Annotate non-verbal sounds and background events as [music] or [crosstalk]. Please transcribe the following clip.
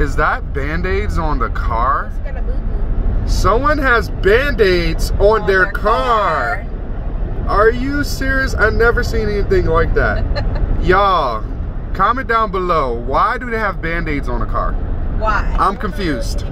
Is that band-aids on the car? Someone has band-aids on, On their, their car. Are you serious? I've never seen anything like that. [laughs] Y'all, comment down below. Why do they have band-aids on a car? Why? I'm confused.